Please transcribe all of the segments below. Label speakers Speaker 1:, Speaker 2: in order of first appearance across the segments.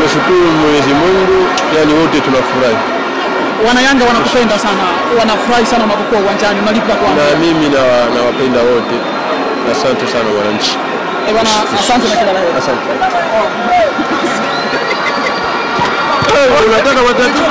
Speaker 1: tunashukuru Mwenyezi Mungu, yani wote tunafurahi,
Speaker 2: Wanayanga wanakupenda sana, wanafurahi sana unapokuwa uwanjani, unalipa kwa
Speaker 1: na mimi na- nawapenda wote. Asante sana wananchi,
Speaker 2: Eh, bwana, asante na kila la heri.
Speaker 1: asante. Unataka matatizo?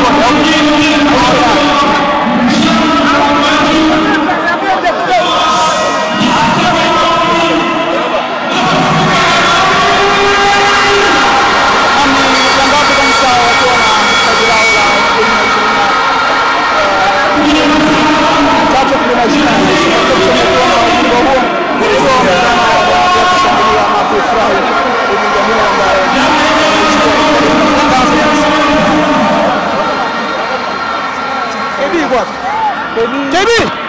Speaker 1: quoi. tey
Speaker 2: bii